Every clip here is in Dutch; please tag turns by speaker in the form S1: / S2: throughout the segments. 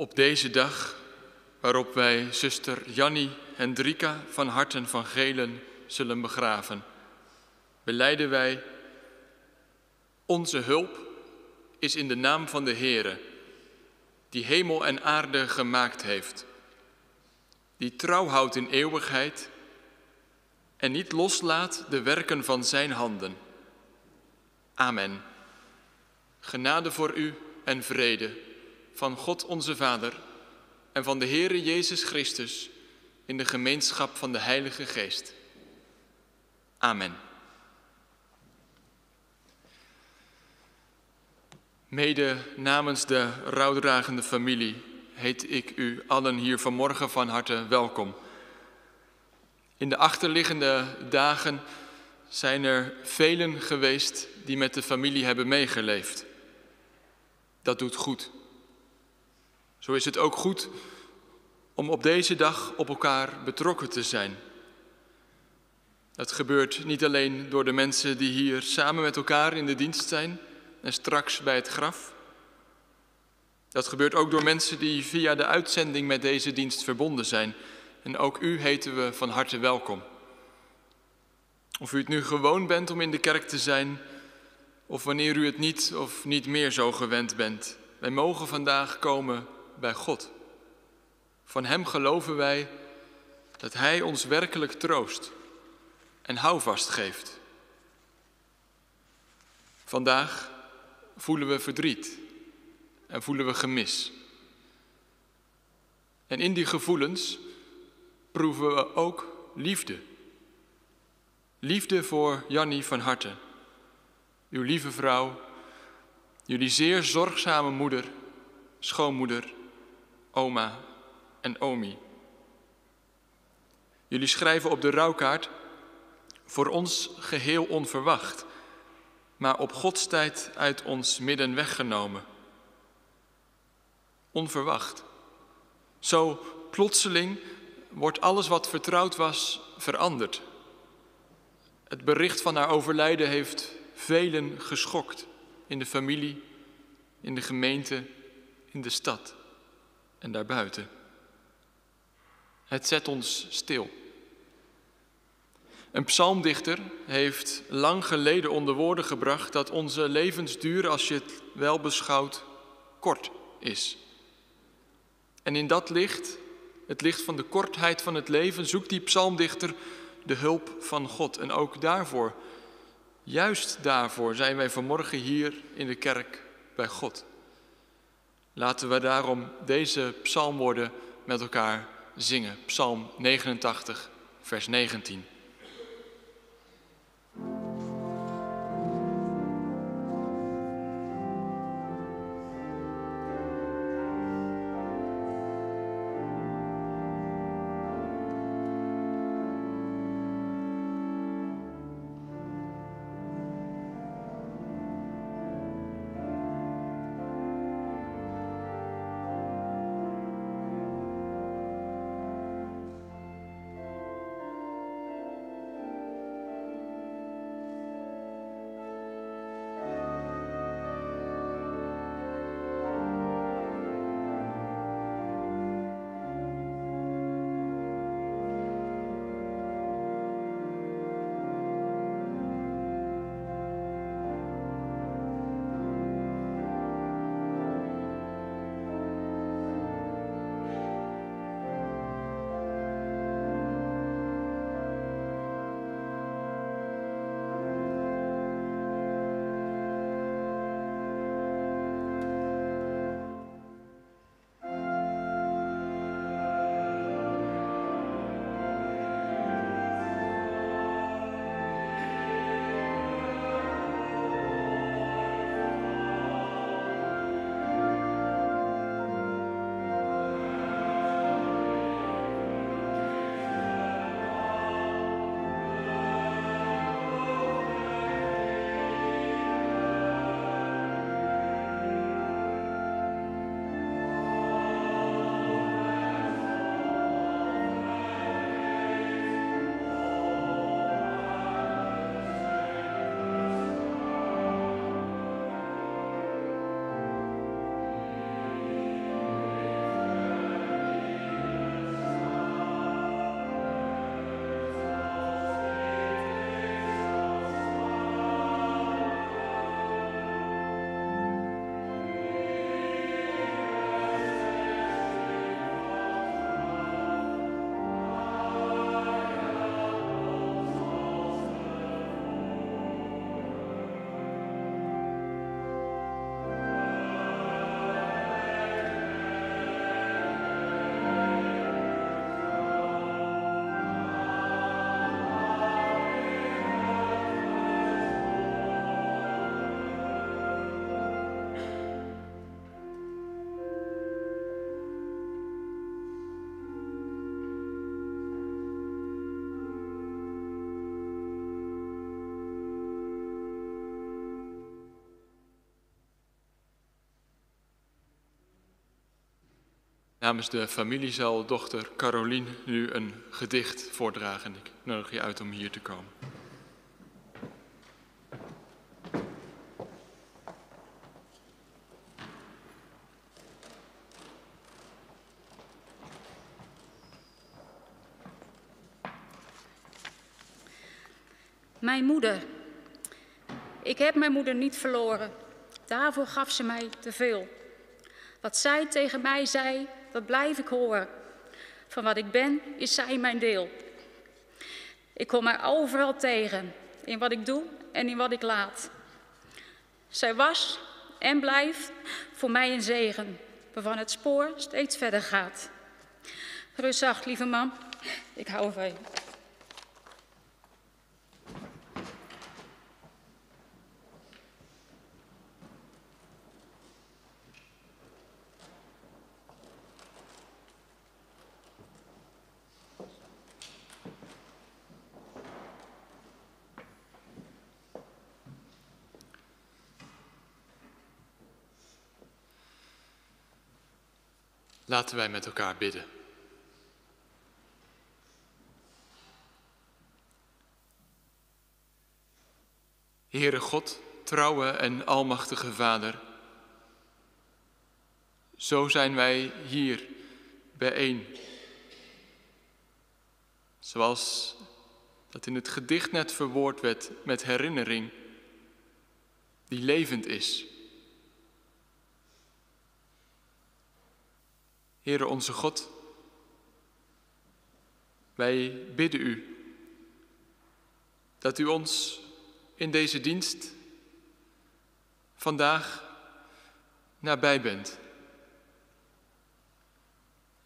S1: Op deze dag waarop wij zuster Jannie Hendrika van Harten van Gelen zullen begraven, beleiden wij onze hulp is in de naam van de Heere, die hemel en aarde gemaakt heeft, die trouw houdt in eeuwigheid en niet loslaat de werken van zijn handen. Amen. Genade voor u en vrede van God onze Vader en van de Heere Jezus Christus in de gemeenschap van de Heilige Geest. Amen. Mede namens de rouwdragende familie heet ik u allen hier vanmorgen van harte welkom. In de achterliggende dagen zijn er velen geweest die met de familie hebben meegeleefd. Dat doet goed. Zo is het ook goed om op deze dag op elkaar betrokken te zijn. Dat gebeurt niet alleen door de mensen die hier samen met elkaar in de dienst zijn en straks bij het graf. Dat gebeurt ook door mensen die via de uitzending met deze dienst verbonden zijn. En ook u heten we van harte welkom. Of u het nu gewoon bent om in de kerk te zijn, of wanneer u het niet of niet meer zo gewend bent. Wij mogen vandaag komen bij God. Van Hem geloven wij dat Hij ons werkelijk troost en houvast geeft. Vandaag voelen we verdriet en voelen we gemis. En in die gevoelens proeven we ook liefde. Liefde voor Jannie van Harte, uw lieve vrouw, jullie zeer zorgzame moeder, schoonmoeder, oma en omi. Jullie schrijven op de rouwkaart voor ons geheel onverwacht, maar op Gods tijd uit ons midden weggenomen. Onverwacht. Zo plotseling wordt alles wat vertrouwd was veranderd. Het bericht van haar overlijden heeft velen geschokt in de familie, in de gemeente, in de stad en daarbuiten. Het zet ons stil. Een psalmdichter heeft lang geleden onder woorden gebracht dat onze levensduur, als je het wel beschouwt, kort is. En in dat licht, het licht van de kortheid van het leven, zoekt die psalmdichter de hulp van God. En ook daarvoor, juist daarvoor, zijn wij vanmorgen hier in de kerk bij God. Laten we daarom deze psalmwoorden met elkaar zingen. Psalm 89, vers 19. Namens de familie zal dochter Carolien nu een gedicht voordragen. Ik nodig je uit om hier te komen.
S2: Mijn moeder. Ik heb mijn moeder niet verloren. Daarvoor gaf ze mij te veel. Wat zij tegen mij zei, dat blijf ik horen. Van wat ik ben, is zij mijn deel. Ik kom haar overal tegen, in wat ik doe en in wat ik laat. Zij was en blijft voor mij een zegen, waarvan het spoor steeds verder gaat. Rust zacht, lieve mam, ik hou van je.
S1: Laten wij met elkaar bidden. Heere God, trouwe en almachtige Vader, zo zijn wij hier bijeen. Zoals dat in het gedicht net verwoord werd met herinnering, die levend is. Heere onze God, wij bidden u dat u ons in deze dienst vandaag nabij bent.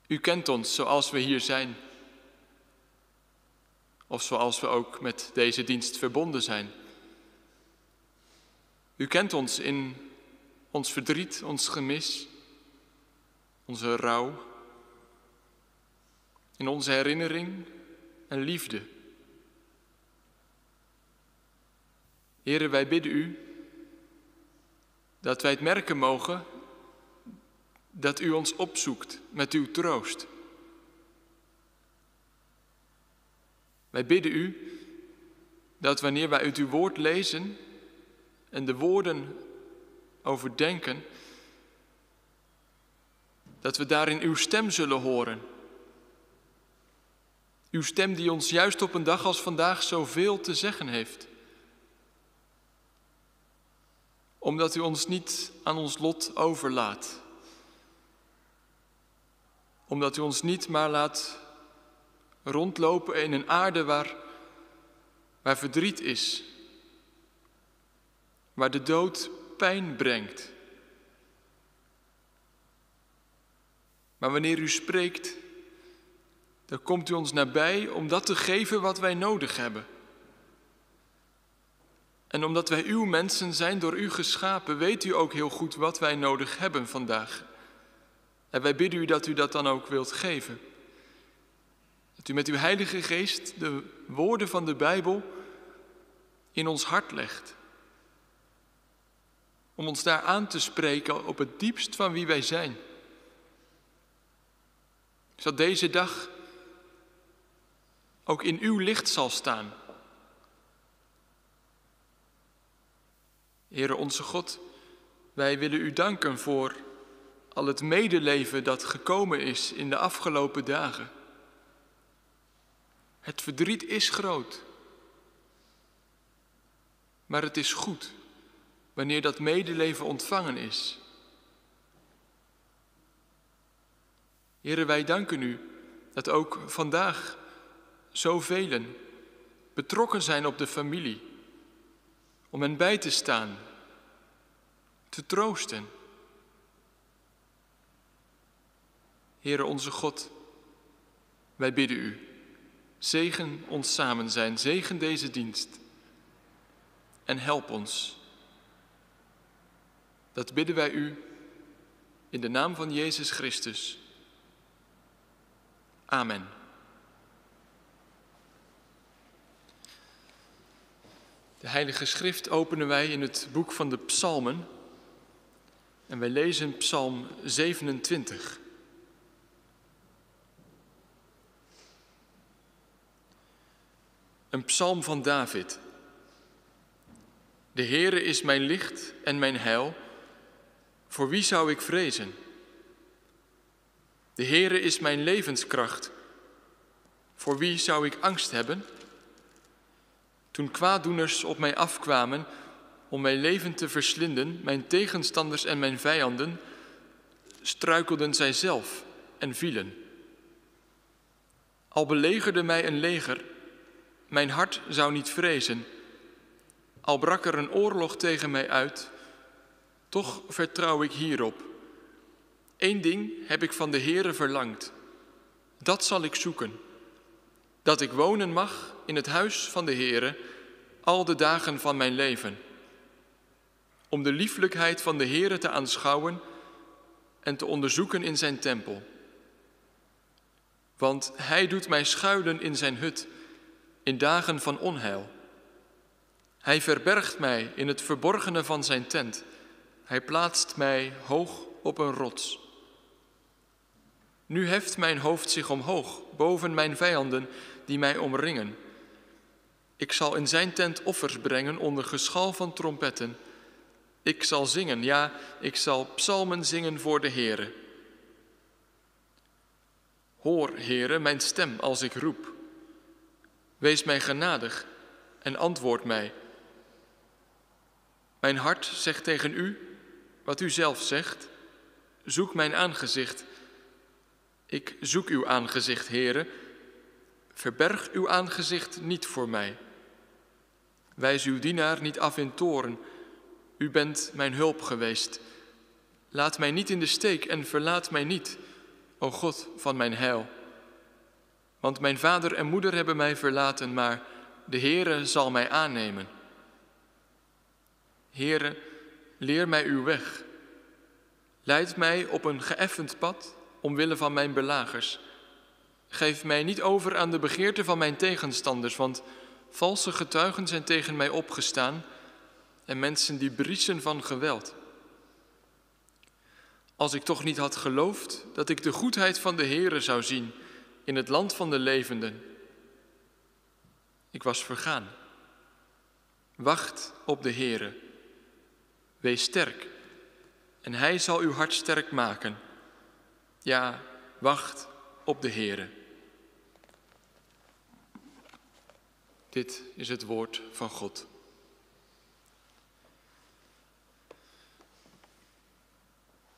S1: U kent ons zoals we hier zijn, of zoals we ook met deze dienst verbonden zijn. U kent ons in ons verdriet, ons gemis onze rouw, in onze herinnering en liefde. Heren, wij bidden u dat wij het merken mogen dat u ons opzoekt met uw troost. Wij bidden u dat wanneer wij uit uw woord lezen en de woorden overdenken, dat we daarin uw stem zullen horen. Uw stem die ons juist op een dag als vandaag zoveel te zeggen heeft. Omdat u ons niet aan ons lot overlaat. Omdat u ons niet maar laat rondlopen in een aarde waar, waar verdriet is. Waar de dood pijn brengt. Maar wanneer u spreekt, dan komt u ons nabij om dat te geven wat wij nodig hebben. En omdat wij uw mensen zijn, door u geschapen, weet u ook heel goed wat wij nodig hebben vandaag. En wij bidden u dat u dat dan ook wilt geven. Dat u met uw Heilige Geest de woorden van de Bijbel in ons hart legt. Om ons daar aan te spreken op het diepst van wie wij zijn zodat deze dag ook in uw licht zal staan. Heere onze God, wij willen u danken voor al het medeleven dat gekomen is in de afgelopen dagen. Het verdriet is groot, maar het is goed wanneer dat medeleven ontvangen is. Heren, wij danken u dat ook vandaag zoveel betrokken zijn op de familie, om hen bij te staan, te troosten. Heere onze God, wij bidden u, zegen ons samen zijn, zegen deze dienst en help ons. Dat bidden wij u in de naam van Jezus Christus. Amen. De Heilige Schrift openen wij in het boek van de Psalmen en wij lezen Psalm 27. Een psalm van David. De Heere is mijn licht en mijn heil. Voor wie zou ik vrezen? De Heere is mijn levenskracht. Voor wie zou ik angst hebben? Toen kwaaddoeners op mij afkwamen om mijn leven te verslinden, mijn tegenstanders en mijn vijanden, struikelden zij zelf en vielen. Al belegerde mij een leger, mijn hart zou niet vrezen. Al brak er een oorlog tegen mij uit, toch vertrouw ik hierop. Eén ding heb ik van de Heere verlangd, dat zal ik zoeken. Dat ik wonen mag in het huis van de Heere al de dagen van mijn leven. Om de lieflijkheid van de Heere te aanschouwen en te onderzoeken in zijn tempel. Want hij doet mij schuilen in zijn hut in dagen van onheil. Hij verbergt mij in het verborgene van zijn tent. Hij plaatst mij hoog op een rots. Nu heft mijn hoofd zich omhoog boven mijn vijanden die mij omringen. Ik zal in zijn tent offers brengen onder geschal van trompetten. Ik zal zingen, ja, ik zal psalmen zingen voor de Heere. Hoor, Heere, mijn stem als ik roep. Wees mij genadig en antwoord mij. Mijn hart zegt tegen u wat u zelf zegt. Zoek mijn aangezicht. Ik zoek uw aangezicht, Heere. Verberg uw aangezicht niet voor mij. Wijs uw dienaar niet af in toren. U bent mijn hulp geweest. Laat mij niet in de steek en verlaat mij niet, o God van mijn heil. Want mijn vader en moeder hebben mij verlaten, maar de Heere zal mij aannemen. Heere, leer mij uw weg. Leid mij op een geëffend pad omwille van mijn belagers. Geef mij niet over aan de begeerte van mijn tegenstanders, want valse getuigen zijn tegen mij opgestaan en mensen die briesen van geweld. Als ik toch niet had geloofd dat ik de goedheid van de Heere zou zien in het land van de levenden. Ik was vergaan. Wacht op de Heere. Wees sterk en Hij zal uw hart sterk maken. Ja, wacht op de Heere. Dit is het woord van God.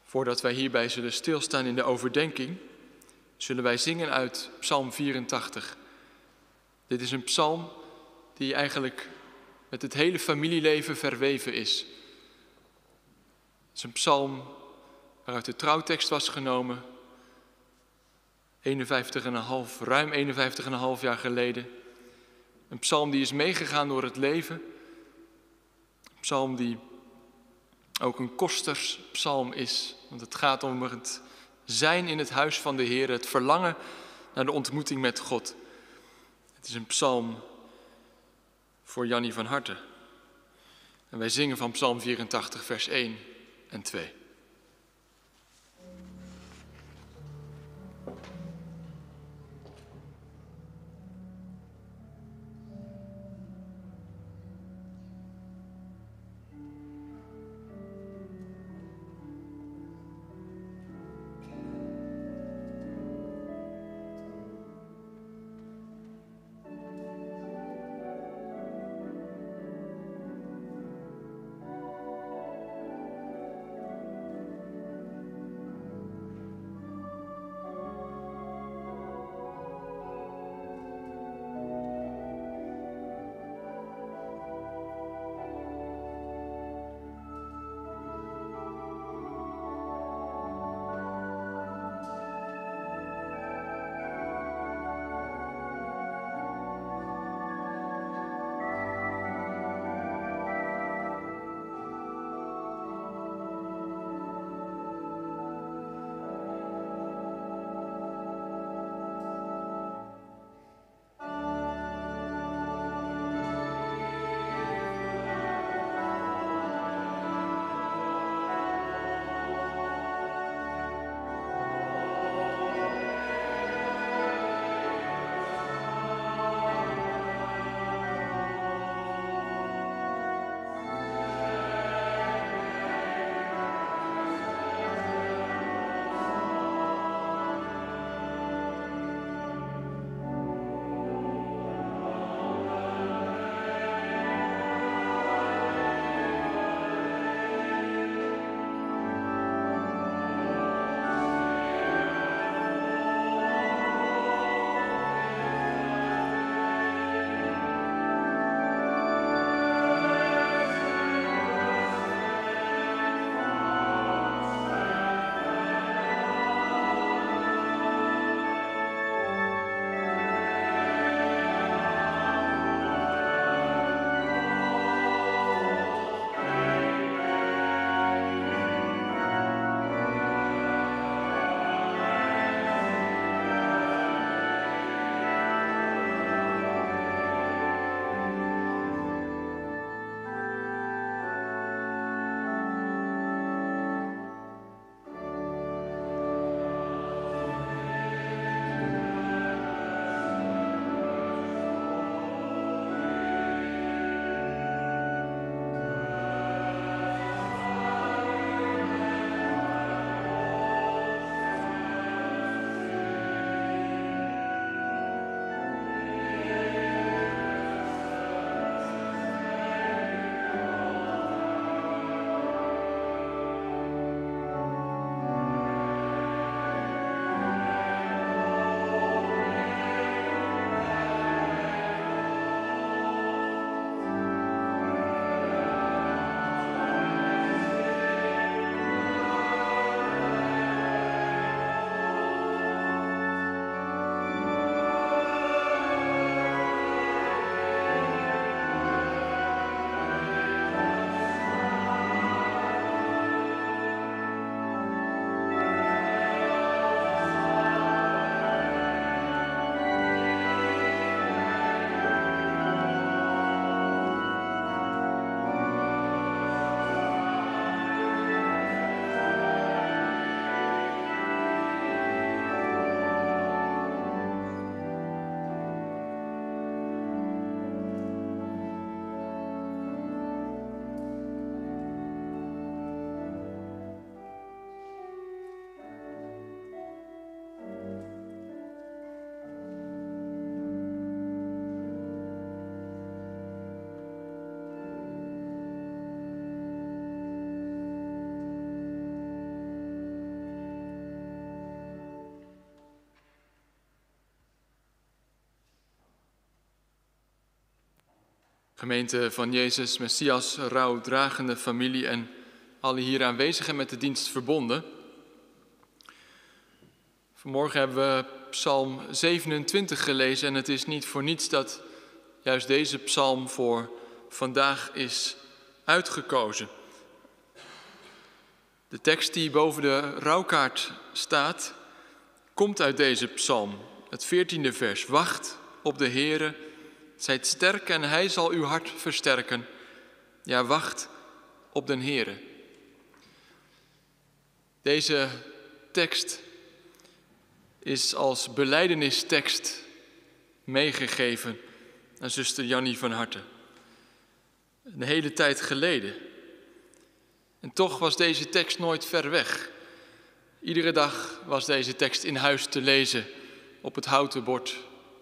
S1: Voordat wij hierbij zullen stilstaan in de overdenking, zullen wij zingen uit Psalm 84. Dit is een psalm die eigenlijk met het hele familieleven verweven is. Het is een psalm waaruit de trouwtekst was genomen, 51,5, ruim 51,5 jaar geleden. Een psalm die is meegegaan door het leven. Een psalm die ook een kosterspsalm is. Want het gaat om het zijn in het huis van de Heer, het verlangen naar de ontmoeting met God. Het is een psalm voor Jannie van Harte. En wij zingen van Psalm 84, vers 1 en 2. Gemeente van Jezus, Messias, rouwdragende familie en alle hier aanwezigen met de dienst verbonden. Vanmorgen hebben we Psalm 27 gelezen en het is niet voor niets dat juist deze psalm voor vandaag is uitgekozen. De tekst die boven de rouwkaart staat, komt uit deze psalm, het veertiende vers. Wacht op de Heere, zijt sterk en hij zal uw hart versterken. Ja, wacht op den Heere. Deze tekst is als beleidenistekst meegegeven aan zuster Jannie van Harte. Een hele tijd geleden. En toch was deze tekst nooit ver weg. Iedere dag was deze tekst in huis te lezen op het houten bord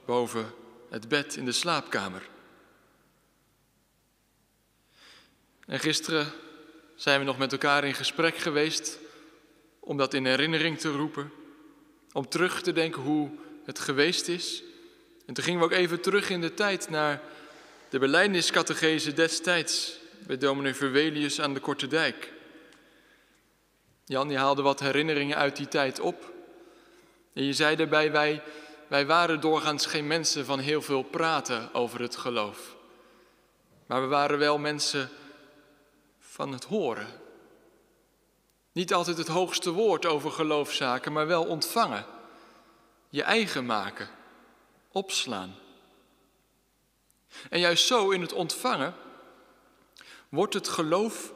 S1: boven het bed in de slaapkamer. En gisteren zijn we nog met elkaar in gesprek geweest om dat in herinnering te roepen, om terug te denken hoe het geweest is. En toen gingen we ook even terug in de tijd naar de beleidniscategese destijds bij dominee Verwelius aan de Korte Dijk. Jan, je haalde wat herinneringen uit die tijd op. En je zei daarbij, wij, wij waren doorgaans geen mensen van heel veel praten over het geloof. Maar we waren wel mensen van het horen. Niet altijd het hoogste woord over geloofszaken, maar wel ontvangen. Je eigen maken, opslaan. En juist zo in het ontvangen wordt het geloof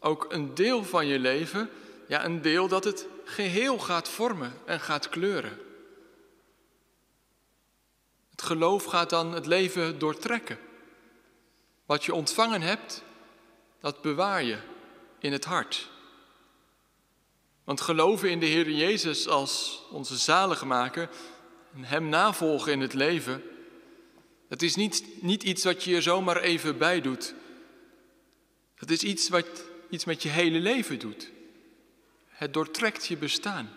S1: ook een deel van je leven, ja, een deel dat het geheel gaat vormen en gaat kleuren. Geloof gaat dan het leven doortrekken. Wat je ontvangen hebt, dat bewaar je in het hart. Want geloven in de Heer Jezus als onze zaligmaker en Hem navolgen in het leven, dat is niet, niet iets wat je er zomaar even bij doet. Dat is iets wat iets met je hele leven doet. Het doortrekt je bestaan.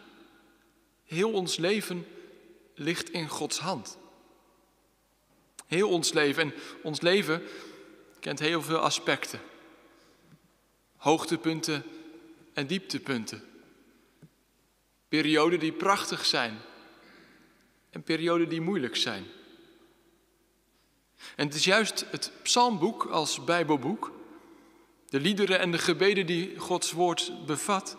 S1: Heel ons leven ligt in Gods hand. Heel ons leven. En ons leven kent heel veel aspecten. Hoogtepunten en dieptepunten. Perioden die prachtig zijn en perioden die moeilijk zijn. En het is juist het psalmboek als Bijbelboek, de liederen en de gebeden die Gods woord bevat,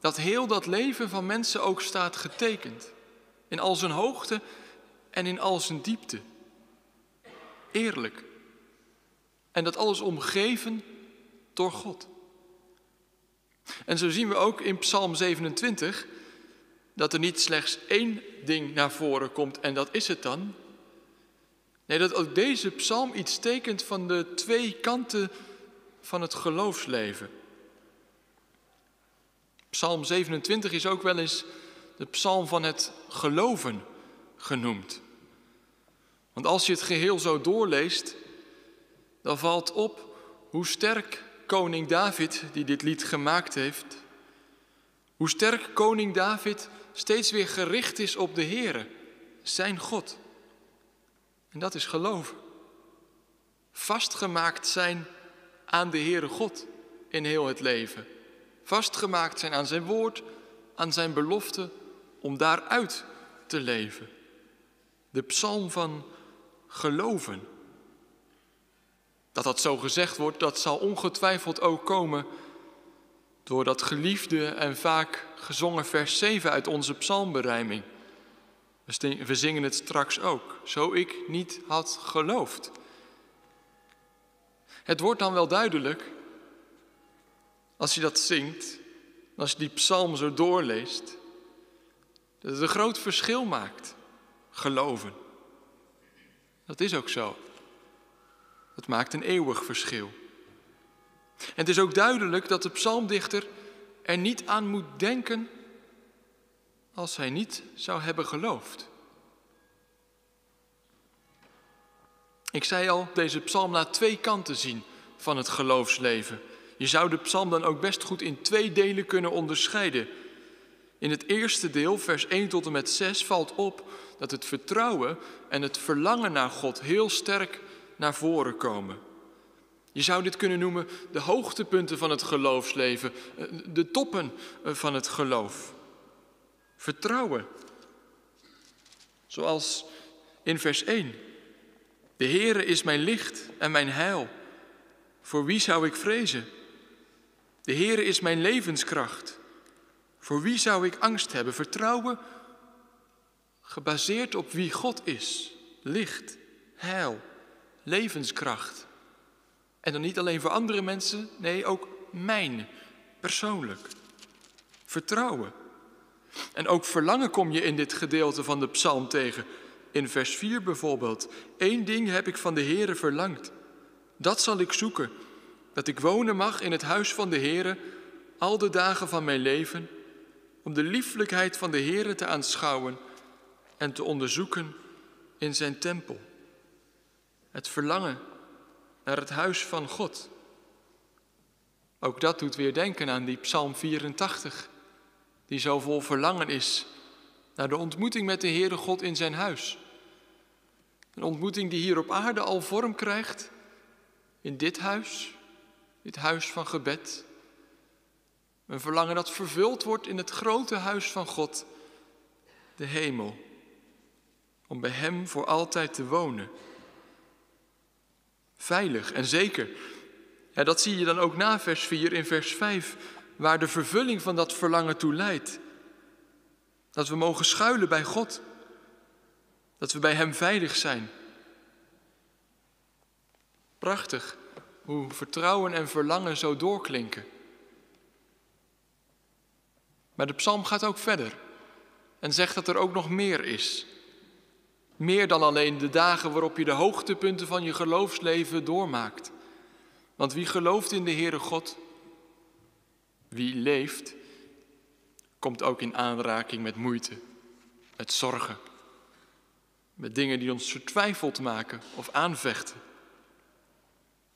S1: dat heel dat leven van mensen ook staat getekend. In al zijn hoogte en in al zijn diepte. Eerlijk. En dat alles omgeven door God. En zo zien we ook in Psalm 27 dat er niet slechts één ding naar voren komt en dat is het dan. Nee, dat ook deze psalm iets tekent van de twee kanten van het geloofsleven. Psalm 27 is ook wel eens de psalm van het geloven genoemd. Want als je het geheel zo doorleest, dan valt op hoe sterk koning David, die dit lied gemaakt heeft, hoe sterk koning David steeds weer gericht is op de Heere, zijn God. En dat is geloven. Vastgemaakt zijn aan de Heere God in heel het leven. Vastgemaakt zijn aan zijn woord, aan zijn belofte, om daaruit te leven. De psalm van geloven. Dat dat zo gezegd wordt, dat zal ongetwijfeld ook komen door dat geliefde en vaak gezongen vers 7 uit onze psalmberijming. We zingen het straks ook. Zo ik niet had geloofd. Het wordt dan wel duidelijk als je dat zingt, als je die psalm zo doorleest, dat het een groot verschil maakt. Geloven. Dat is ook zo. Dat maakt een eeuwig verschil. En het is ook duidelijk dat de psalmdichter er niet aan moet denken als hij niet zou hebben geloofd. Ik zei al, deze psalm laat twee kanten zien van het geloofsleven. Je zou de psalm dan ook best goed in twee delen kunnen onderscheiden. In het eerste deel, vers 1 tot en met 6, valt op dat het vertrouwen en het verlangen naar God heel sterk naar voren komen. Je zou dit kunnen noemen de hoogtepunten van het geloofsleven, eh, de toppen eh, van het geloof. Vertrouwen. Zoals in vers 1. De Heere is mijn licht en mijn heil. Voor wie zou ik vrezen? De Heere is mijn levenskracht. Voor wie zou ik angst hebben? Vertrouwen gebaseerd op wie God is. Licht, heil, levenskracht. En dan niet alleen voor andere mensen, nee, ook mijn, persoonlijk. Vertrouwen. En ook verlangen kom je in dit gedeelte van de psalm tegen. In vers 4 bijvoorbeeld. Eén ding heb ik van de Heere verlangd. Dat zal ik zoeken. Dat ik wonen mag in het huis van de Heere al de dagen van mijn leven. Om de lieflijkheid van de Heere te aanschouwen en te onderzoeken in zijn tempel. Het verlangen naar het huis van God. Ook dat doet weer denken aan die Psalm 84, die zo vol verlangen is naar de ontmoeting met de Heere God in zijn huis. Een ontmoeting die hier op aarde al vorm krijgt, in dit huis, dit huis van gebed. Een verlangen dat vervuld wordt in het grote huis van God, de hemel, om bij Hem voor altijd te wonen. Veilig en zeker. Ja, dat zie je dan ook na vers 4 in vers 5, waar de vervulling van dat verlangen toe leidt. Dat we mogen schuilen bij God. Dat we bij Hem veilig zijn. Prachtig hoe vertrouwen en verlangen zo doorklinken. Maar de psalm gaat ook verder en zegt dat er ook nog meer is. Meer dan alleen de dagen waarop je de hoogtepunten van je geloofsleven doormaakt. Want wie gelooft in de Heere God, wie leeft, komt ook in aanraking met moeite, met zorgen, met dingen die ons vertwijfeld maken of aanvechten.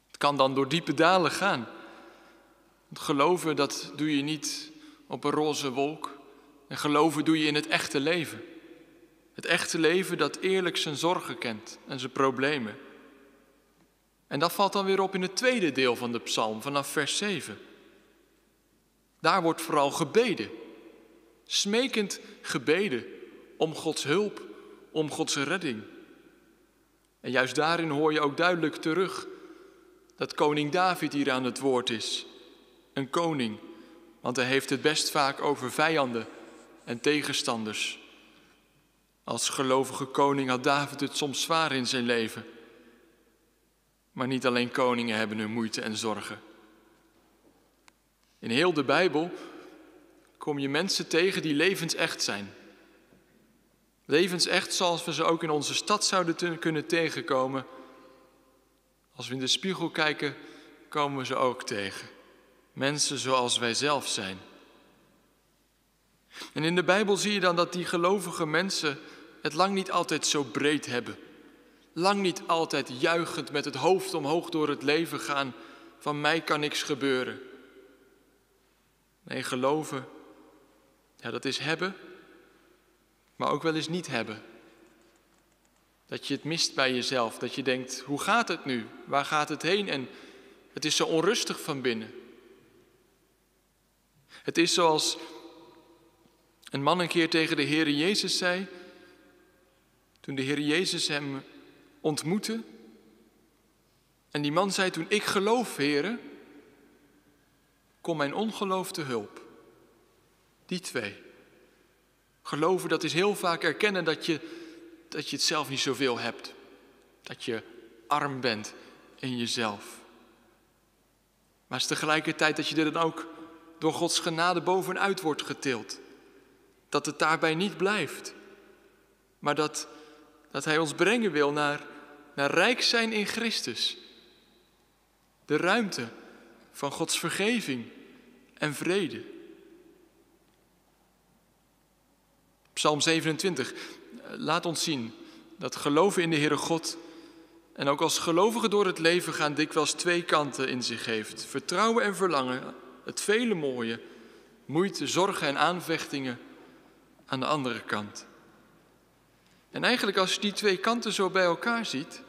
S1: Het kan dan door diepe dalen gaan. Het geloven, dat doe je niet op een roze wolk. En geloven doe je in het echte leven. Het echte leven dat eerlijk zijn zorgen kent en zijn problemen. En dat valt dan weer op in het tweede deel van de psalm, vanaf vers 7. Daar wordt vooral gebeden, smekend gebeden om Gods hulp, om Gods redding. En juist daarin hoor je ook duidelijk terug dat koning David hier aan het woord is. Een koning, want hij heeft het best vaak over vijanden en tegenstanders. Als gelovige koning had David het soms zwaar in zijn leven. Maar niet alleen koningen hebben hun moeite en zorgen. In heel de Bijbel kom je mensen tegen die levensecht zijn. Levensecht zoals we ze ook in onze stad zouden kunnen tegenkomen. Als we in de spiegel kijken, komen we ze ook tegen. Mensen zoals wij zelf zijn. En in de Bijbel zie je dan dat die gelovige mensen het lang niet altijd zo breed hebben. Lang niet altijd juichend met het hoofd omhoog door het leven gaan van mij kan niks gebeuren. Nee, geloven, ja, dat is hebben, maar ook wel eens niet hebben. Dat je het mist bij jezelf, dat je denkt, hoe gaat het nu? Waar gaat het heen? En het is zo onrustig van binnen. Het is zoals een man een keer tegen de Heer Jezus zei, toen de Heer Jezus hem ontmoette. En die man zei toen, ik geloof, Heere, kom mijn ongeloof te hulp. Die twee. Geloven, dat is heel vaak erkennen dat je, dat je het zelf niet zoveel hebt. Dat je arm bent in jezelf. Maar het is tegelijkertijd dat je er dan ook door Gods genade bovenuit wordt getild. Dat het daarbij niet blijft, maar dat, dat Hij ons brengen wil naar, naar rijk zijn in Christus. De ruimte van Gods vergeving en vrede. Psalm 27 laat ons zien dat geloven in de Heere God en ook als gelovigen door het leven gaan dikwijls twee kanten in zich heeft. Vertrouwen en verlangen, het vele mooie, moeite, zorgen en aanvechtingen aan de andere kant. En eigenlijk als je die twee kanten zo bij elkaar ziet,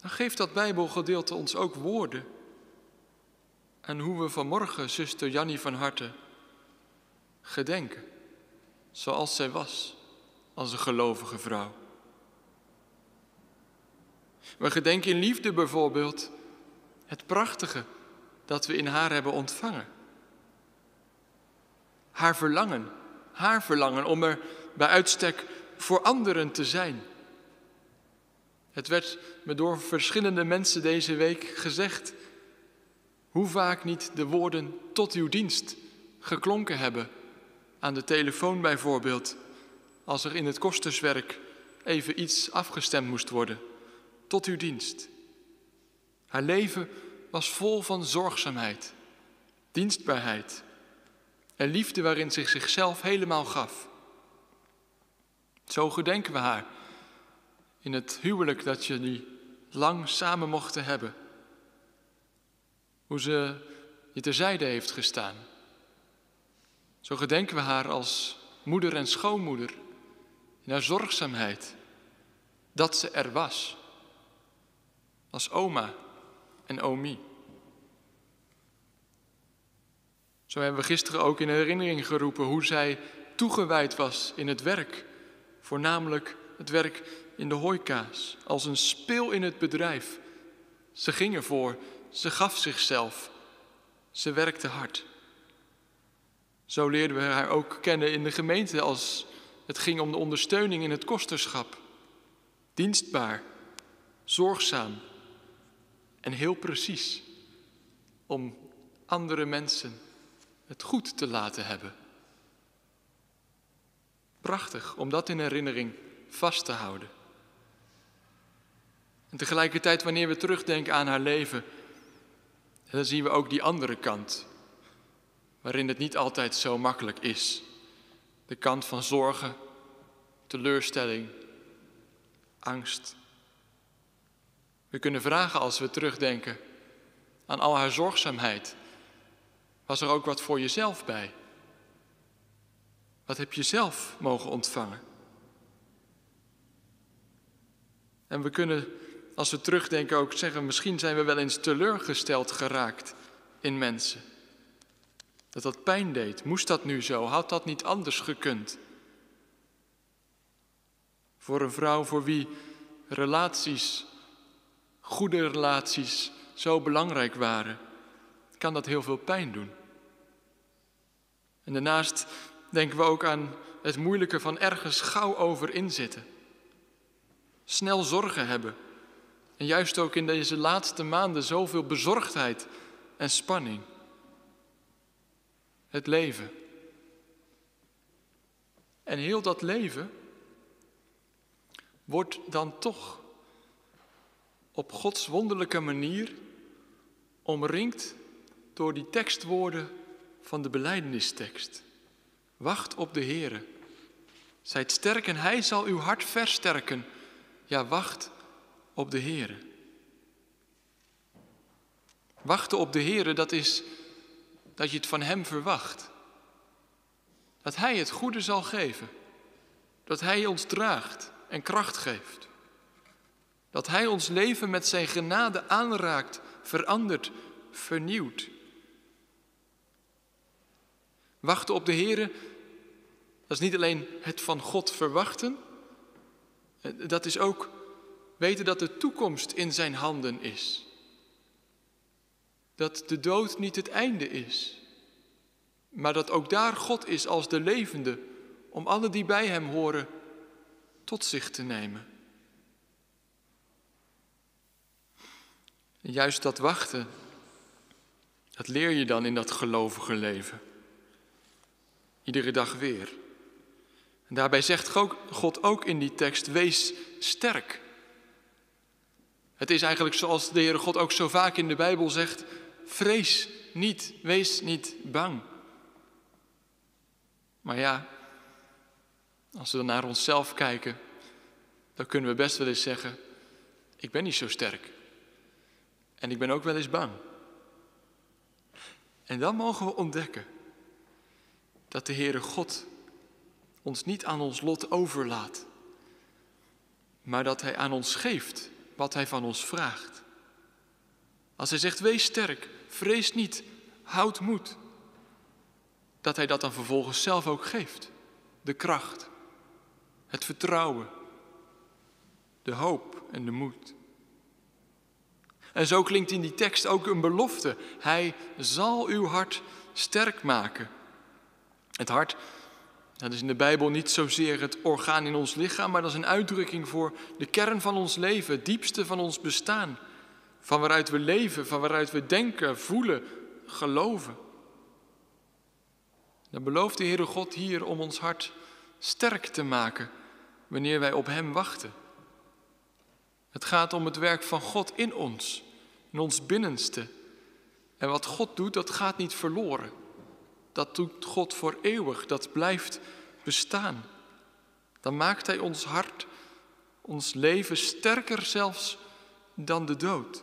S1: dan geeft dat Bijbelgedeelte ons ook woorden. En hoe we vanmorgen zuster Jannie van Harte gedenken, zoals zij was als een gelovige vrouw. We gedenken in liefde bijvoorbeeld het prachtige dat we in haar hebben ontvangen. Haar verlangen, haar verlangen om er bij uitstek voor anderen te zijn. Het werd me door verschillende mensen deze week gezegd. Hoe vaak niet de woorden tot uw dienst geklonken hebben. Aan de telefoon bijvoorbeeld, als er in het kosterswerk even iets afgestemd moest worden. Tot uw dienst. Haar leven was vol van zorgzaamheid, dienstbaarheid en liefde waarin zich zichzelf helemaal gaf. Zo gedenken we haar in het huwelijk dat jullie lang samen mochten hebben. Hoe ze je terzijde heeft gestaan. Zo gedenken we haar als moeder en schoonmoeder in haar zorgzaamheid. Dat ze er was. Als oma en omi. Zo hebben we gisteren ook in herinnering geroepen hoe zij toegewijd was in het werk. Voornamelijk het werk in de hooikaas, als een speel in het bedrijf. Ze ging ervoor, ze gaf zichzelf, ze werkte hard. Zo leerden we haar ook kennen in de gemeente als het ging om de ondersteuning in het kosterschap. Dienstbaar, zorgzaam en heel precies om andere mensen het goed te laten hebben. Prachtig om dat in herinnering vast te houden. En tegelijkertijd, wanneer we terugdenken aan haar leven, dan zien we ook die andere kant, waarin het niet altijd zo makkelijk is. De kant van zorgen, teleurstelling, angst. We kunnen vragen als we terugdenken aan al haar zorgzaamheid. Was er ook wat voor jezelf bij? Wat heb je zelf mogen ontvangen? En we kunnen, als we terugdenken, ook zeggen: misschien zijn we wel eens teleurgesteld geraakt in mensen. Dat dat pijn deed. Moest dat nu zo? Had dat niet anders gekund? Voor een vrouw voor wie relaties, goede relaties, zo belangrijk waren, kan dat heel veel pijn doen. En daarnaast denken we ook aan het moeilijke van ergens gauw over inzitten. Snel zorgen hebben. En juist ook in deze laatste maanden zoveel bezorgdheid en spanning. Het leven. En heel dat leven wordt dan toch op Gods wonderlijke manier omringd door die tekstwoorden van de beleidenistekst. Wacht op de Heere. Zijt sterk en Hij zal uw hart versterken. Ja, wacht op de Heere. Wachten op de Heere, dat is dat je het van Hem verwacht. Dat Hij het goede zal geven. Dat Hij ons draagt en kracht geeft. Dat Hij ons leven met Zijn genade aanraakt, verandert, vernieuwt. Wachten op de Heer, dat is niet alleen het van God verwachten, dat is ook weten dat de toekomst in Zijn handen is. Dat de dood niet het einde is, maar dat ook daar God is als de levende, om alle die bij Hem horen tot zich te nemen. En juist dat wachten, dat leer je dan in dat gelovige leven. Iedere dag weer. Daarbij zegt God ook in die tekst: wees sterk. Het is eigenlijk zoals de Heere God ook zo vaak in de Bijbel zegt: vrees niet, wees niet bang. Maar ja, als we dan naar onszelf kijken, dan kunnen we best wel eens zeggen: ik ben niet zo sterk. En ik ben ook wel eens bang. En dan mogen we ontdekken dat de Heere God ons niet aan ons lot overlaat, maar dat Hij aan ons geeft wat Hij van ons vraagt. Als Hij zegt, wees sterk, vrees niet, houd moed. Dat Hij dat dan vervolgens zelf ook geeft. De kracht, het vertrouwen, de hoop en de moed. En zo klinkt in die tekst ook een belofte. Hij zal uw hart sterk maken. Het hart, dat is in de Bijbel niet zozeer het orgaan in ons lichaam, maar dat is een uitdrukking voor de kern van ons leven, het diepste van ons bestaan. Van waaruit we leven, van waaruit we denken, voelen, geloven. Dan belooft de Heere God hier om ons hart sterk te maken wanneer wij op Hem wachten. Het gaat om het werk van God in ons, in ons binnenste. En wat God doet, dat gaat niet verloren. Dat doet God voor eeuwig, dat blijft bestaan. Dan maakt Hij ons hart, ons leven sterker zelfs dan de dood.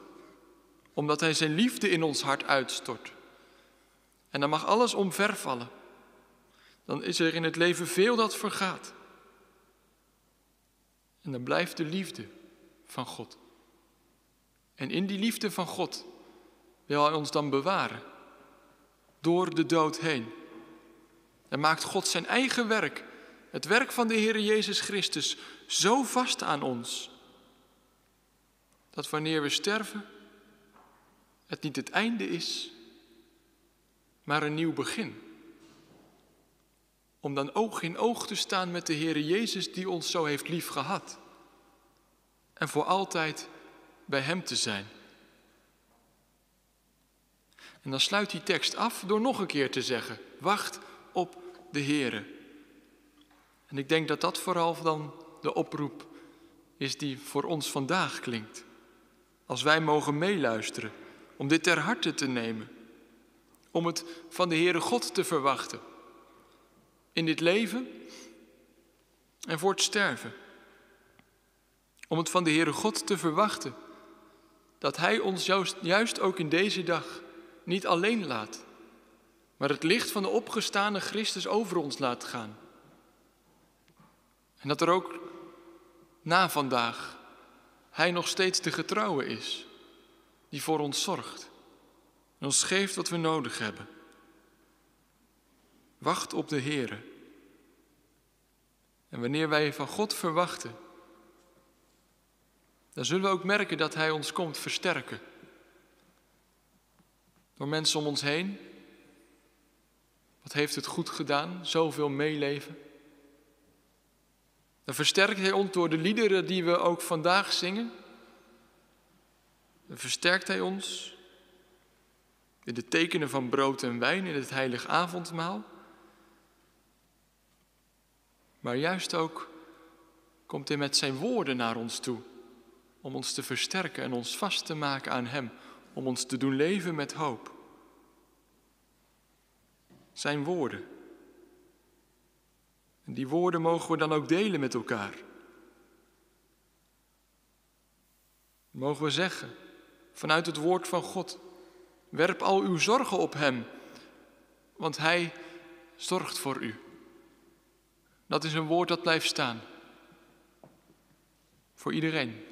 S1: Omdat Hij Zijn liefde in ons hart uitstort. En dan mag alles omvervallen. Dan is er in het leven veel dat vergaat. En dan blijft de liefde van God. En in die liefde van God wil Hij ons dan bewaren. Door de dood heen. En maakt God zijn eigen werk, het werk van de Heer Jezus Christus, zo vast aan ons. Dat wanneer we sterven, het niet het einde is, maar een nieuw begin. Om dan oog in oog te staan met de Heer Jezus die ons zo heeft lief gehad. En voor altijd bij Hem te zijn. En dan sluit die tekst af door nog een keer te zeggen: Wacht op de Heere. En ik denk dat dat vooral dan de oproep is die voor ons vandaag klinkt. Als wij mogen meeluisteren, om dit ter harte te nemen, om het van de Heere God te verwachten. In dit leven en voor het sterven. Om het van de Heere God te verwachten, dat Hij ons juist, juist ook in deze dag niet alleen laat, maar het licht van de opgestane Christus over ons laat gaan. En dat er ook na vandaag Hij nog steeds de getrouwe is, die voor ons zorgt en ons geeft wat we nodig hebben. Wacht op de Heere. En wanneer wij van God verwachten, dan zullen we ook merken dat Hij ons komt versterken. Door mensen om ons heen. Wat heeft het goed gedaan? Zoveel meeleven. Dan versterkt Hij ons door de liederen die we ook vandaag zingen. Dan versterkt Hij ons in de tekenen van brood en wijn in het heilig avondmaal. Maar juist ook komt Hij met Zijn woorden naar ons toe om ons te versterken en ons vast te maken aan Hem, om ons te doen leven met hoop. Zijn woorden. En die woorden mogen we dan ook delen met elkaar. Mogen we zeggen vanuit het woord van God, werp al uw zorgen op Hem, want Hij zorgt voor u. Dat is een woord dat blijft staan. Voor iedereen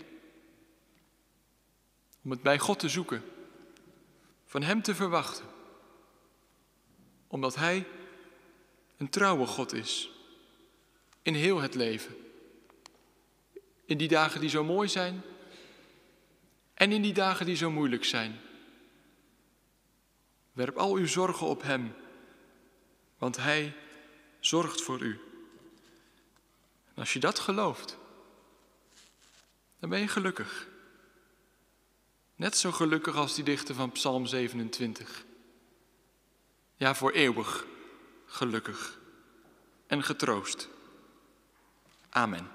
S1: om het bij God te zoeken, van Hem te verwachten, omdat Hij een trouwe God is in heel het leven. In die dagen die zo mooi zijn en in die dagen die zo moeilijk zijn. Werp al uw zorgen op Hem, want Hij zorgt voor u. En als je dat gelooft, dan ben je gelukkig. Net zo gelukkig als die dichter van Psalm 27. Ja, voor eeuwig gelukkig en getroost. Amen.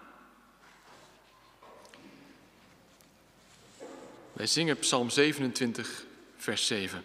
S1: Wij zingen Psalm 27, vers 7.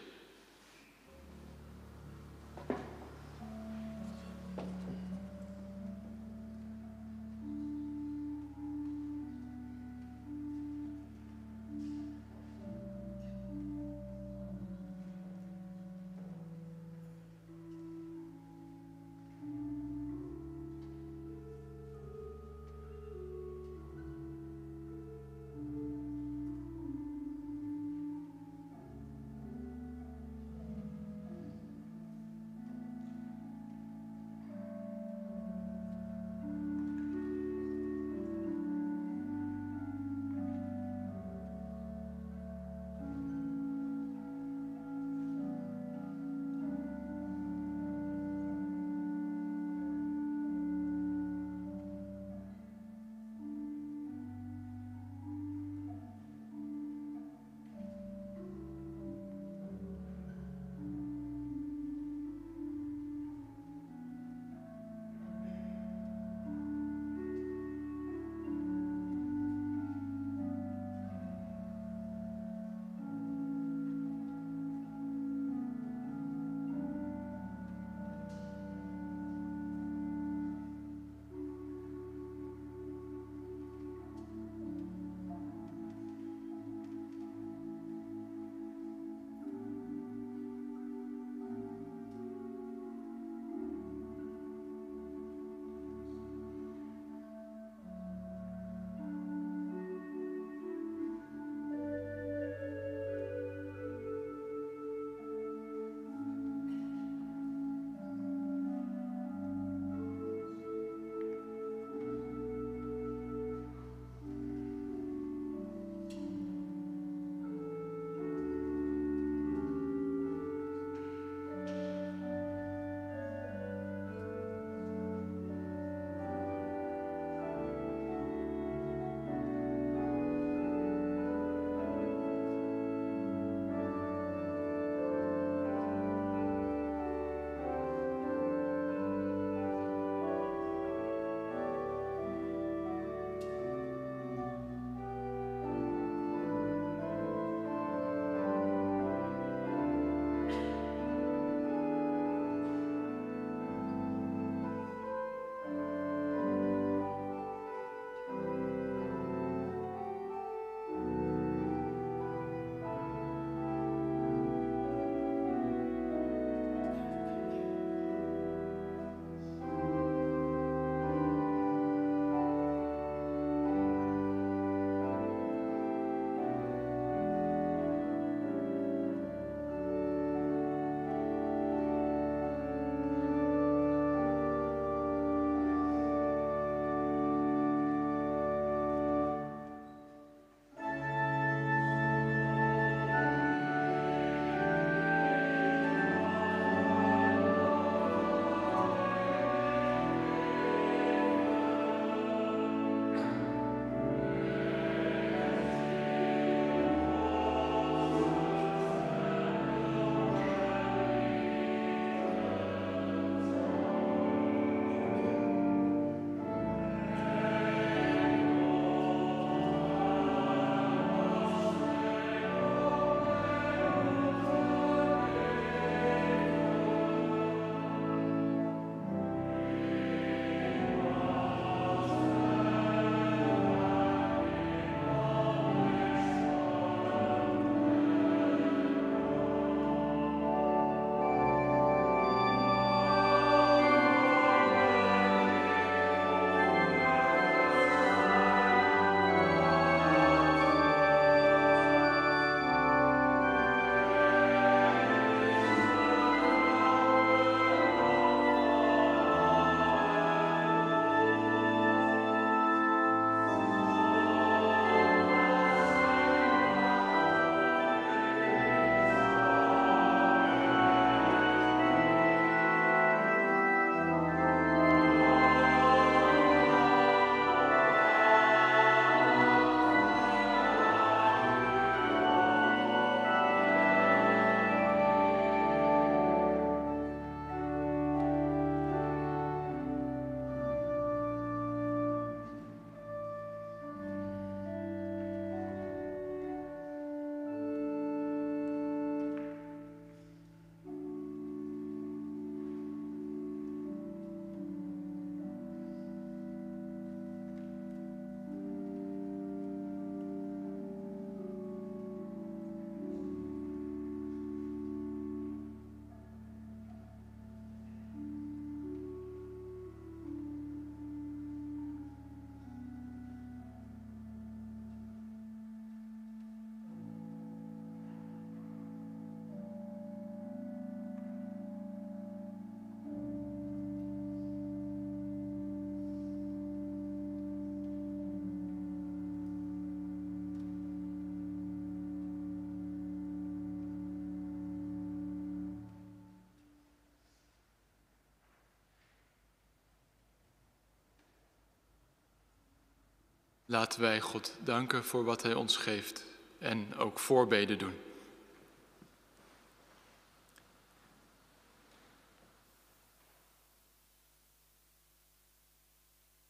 S1: Laten wij God danken voor wat Hij ons geeft en ook voorbeden doen.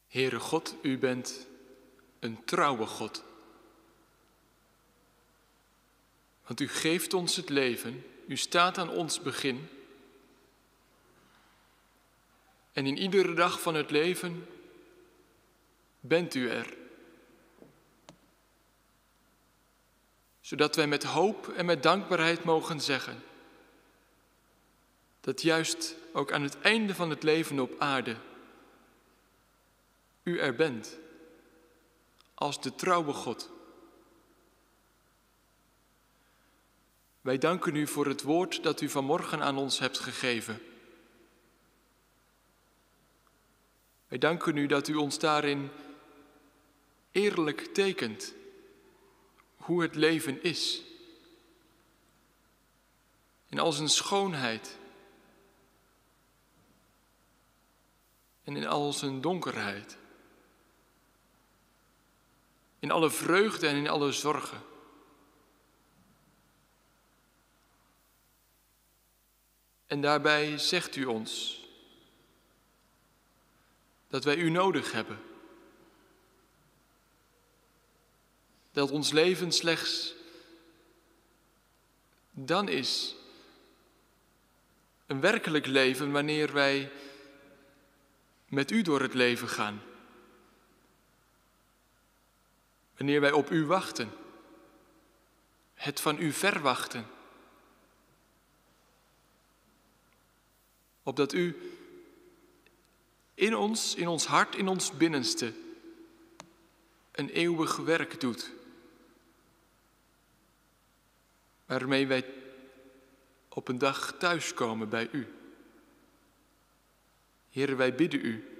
S1: Heere God, u bent een trouwe God. Want u geeft ons het leven, u staat aan ons begin. En in iedere dag van het leven bent u er. Zodat wij met hoop en met dankbaarheid mogen zeggen dat juist ook aan het einde van het leven op aarde u er bent als de trouwe God. Wij danken u voor het woord dat u vanmorgen aan ons hebt gegeven. Wij danken u dat u ons daarin eerlijk tekent hoe het leven is. In al zijn schoonheid en in al zijn donkerheid. In alle vreugde en in alle zorgen. En daarbij zegt u ons dat wij u nodig hebben. Dat ons leven slechts dan is een werkelijk leven wanneer wij met u door het leven gaan. Wanneer wij op u wachten, het van u verwachten. Opdat u in ons, in ons hart, in ons binnenste een eeuwig werk doet. Waarmee wij op een dag thuiskomen bij u. Heer, wij bidden u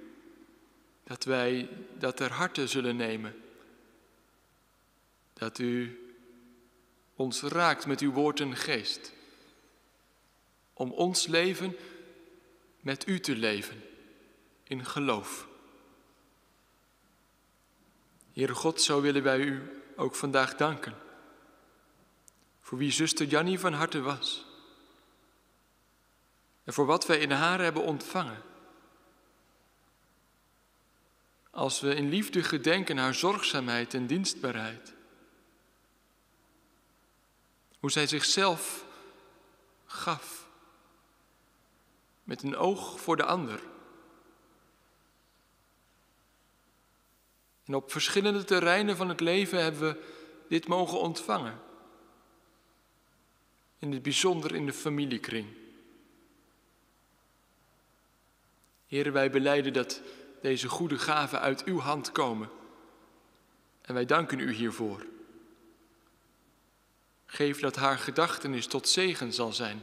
S1: dat wij dat ter harte zullen nemen. Dat u ons raakt met uw woord en geest. Om ons leven met u te leven in geloof. Heere God, zo willen wij u ook vandaag danken. Voor wie zuster Jannie van harte was. En voor wat wij in haar hebben ontvangen. Als we in liefde gedenken haar zorgzaamheid en dienstbaarheid. Hoe zij zichzelf gaf. Met een oog voor de ander. En op verschillende terreinen van het leven hebben we dit mogen ontvangen. In het bijzonder in de familiekring. Heren, wij beleiden dat deze goede gaven uit uw hand komen. En wij danken u hiervoor. Geef dat haar gedachtenis tot zegen zal zijn.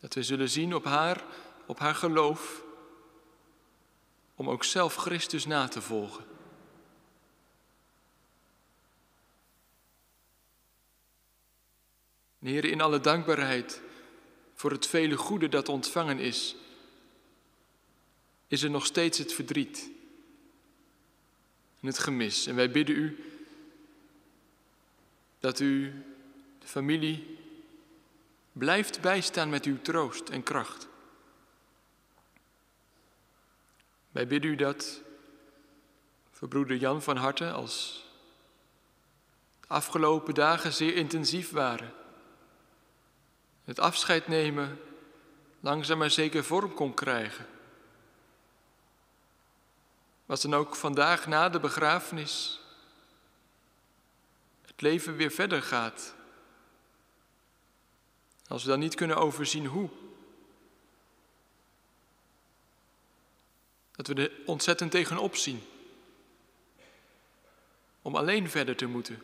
S1: Dat we zullen zien op haar, op haar geloof, om ook zelf Christus na te volgen. Heer, in alle dankbaarheid voor het vele goede dat ontvangen is, is er nog steeds het verdriet en het gemis. En wij bidden u dat u de familie blijft bijstaan met uw troost en kracht. Wij bidden u dat voor broeder Jan van harte als de afgelopen dagen zeer intensief waren. Het afscheid nemen langzaam maar zeker vorm kon krijgen. Was dan ook vandaag na de begrafenis het leven weer verder gaat. Als we dan niet kunnen overzien hoe. Dat we er ontzettend tegenop zien. Om alleen verder te moeten.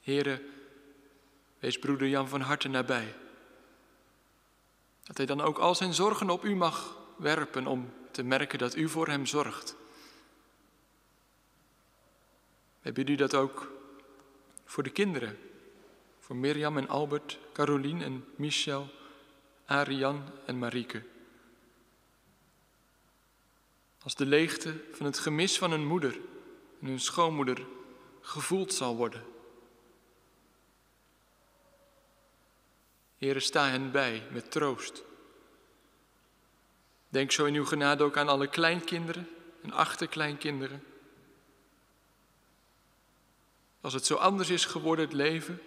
S1: Heren, wees broeder Jan van harte nabij. Dat hij dan ook al zijn zorgen op u mag werpen om te merken dat u voor hem zorgt. Wij bidden u dat ook voor de kinderen. Voor Mirjam en Albert, Caroline en Michel, Ariane en Marieke. Als de leegte van het gemis van hun moeder en hun schoonmoeder gevoeld zal worden. Heere, sta hen bij met troost. Denk zo in uw genade ook aan alle kleinkinderen en achterkleinkinderen. Als het zo anders is geworden, het leven.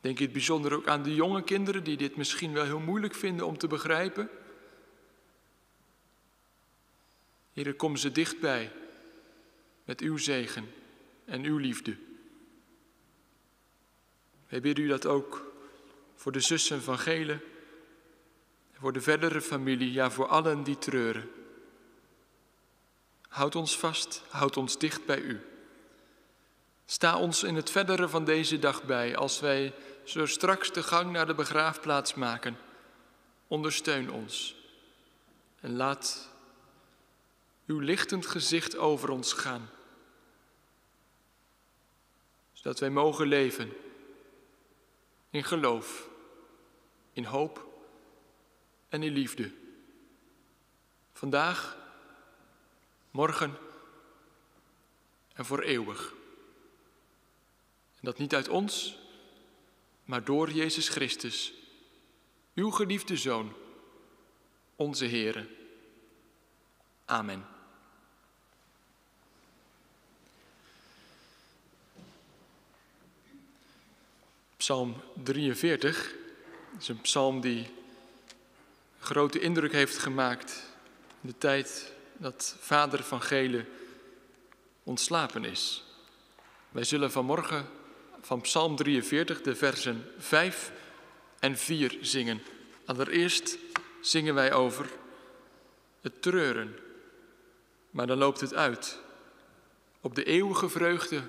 S1: Denk in het bijzonder ook aan de jonge kinderen die dit misschien wel heel moeilijk vinden om te begrijpen. Heer, kom ze dichtbij met uw zegen en uw liefde. Wij bidden u dat ook voor de zussen van Gele, voor de verdere familie, ja voor allen die treuren. Houd ons vast, houd ons dicht bij u. Sta ons in het verdere van deze dag bij als wij zo straks de gang naar de begraafplaats maken. Ondersteun ons en laat uw lichtend gezicht over ons gaan, zodat wij mogen leven in geloof, in hoop en in liefde. Vandaag, morgen en voor eeuwig. En dat niet uit ons, maar door Jezus Christus, uw geliefde Zoon, onze Heere. Amen. Psalm 43 is een psalm die grote indruk heeft gemaakt in de tijd dat vader van Gele ontslapen is. Wij zullen vanmorgen van Psalm 43 de versen 5 en 4 zingen. Allereerst zingen wij over het treuren, maar dan loopt het uit op de eeuwige vreugde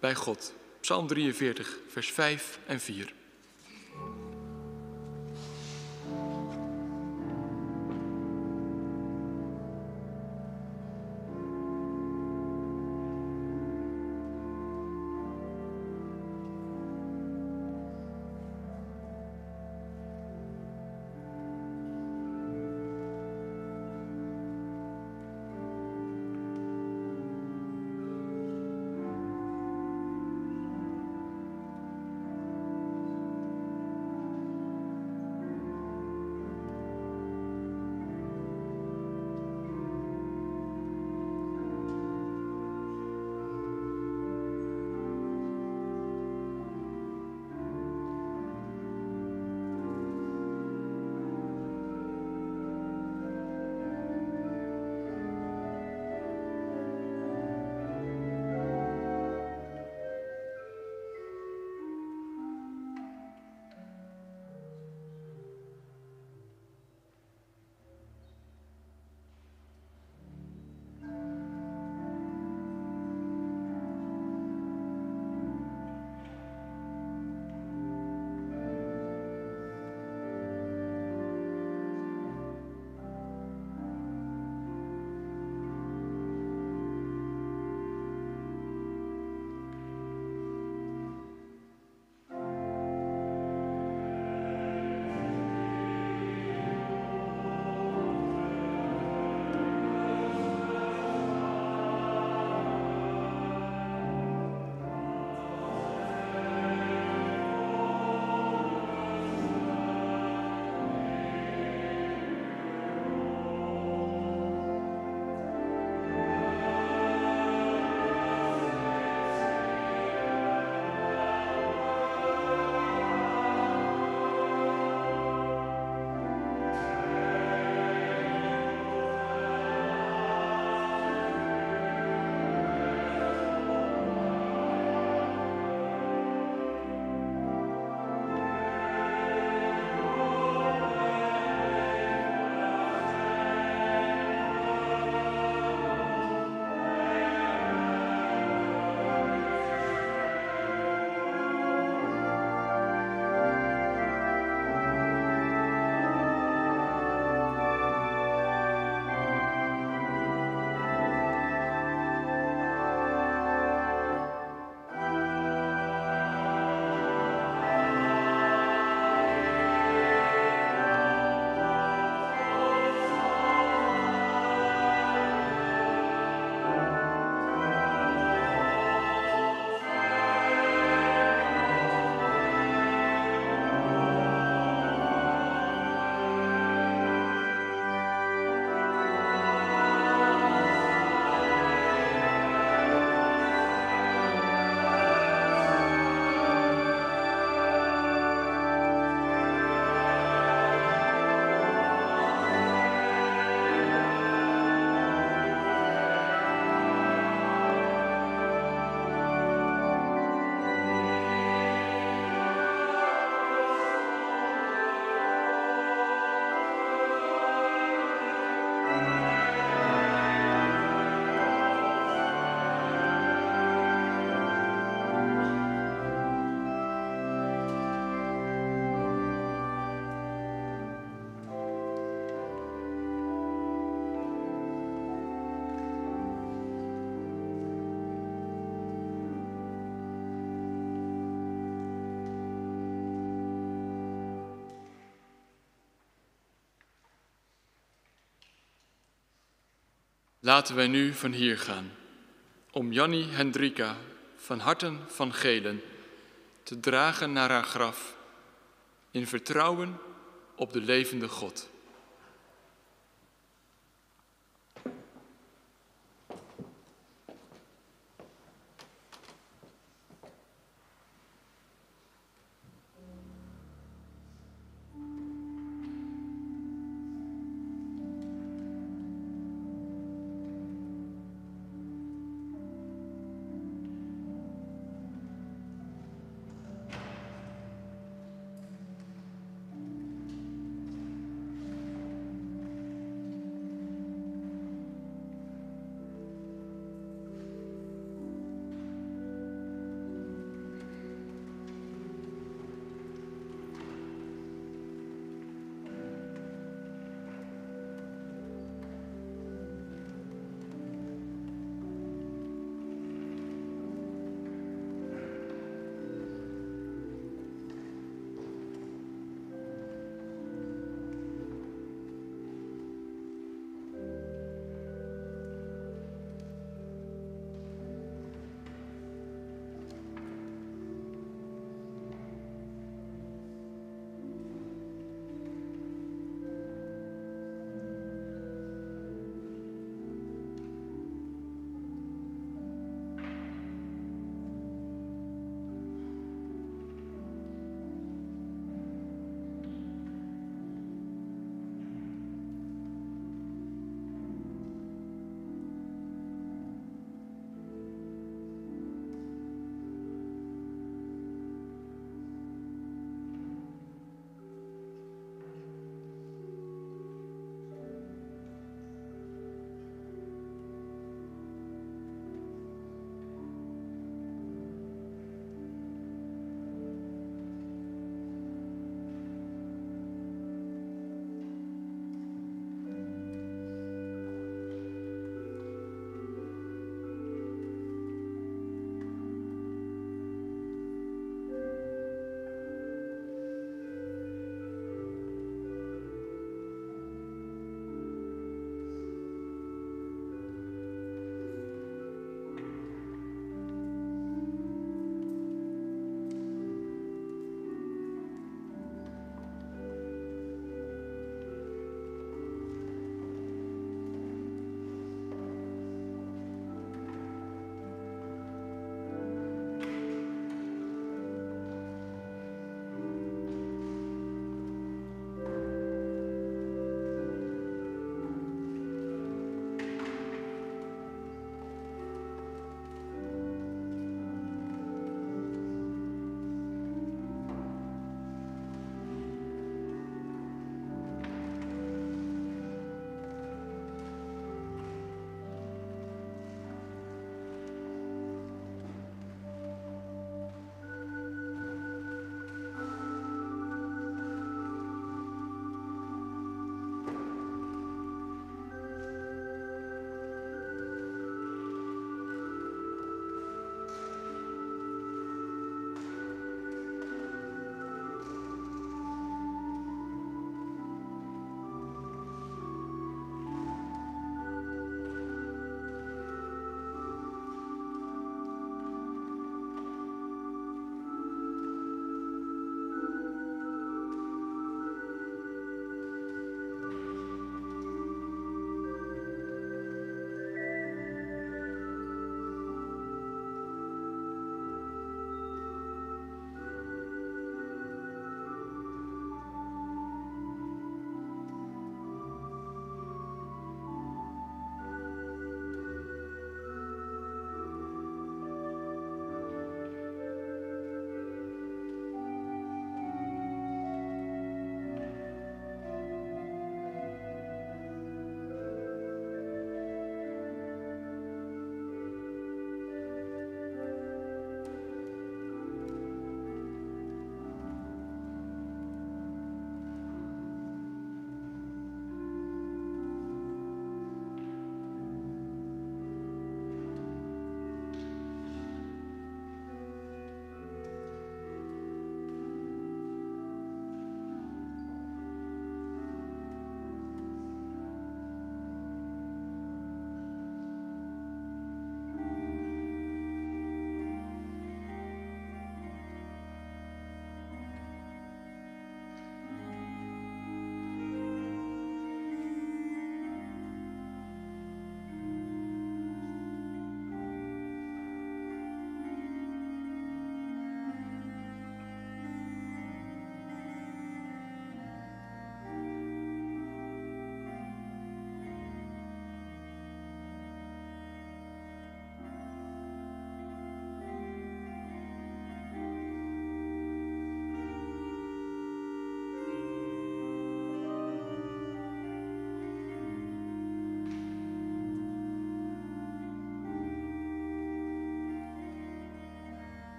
S1: bij God. Psalm 43, vers 5 en 4. Laten wij nu van hier gaan om Jannie Hendrika van Harten van Gelen te dragen naar haar graf in vertrouwen op de levende God.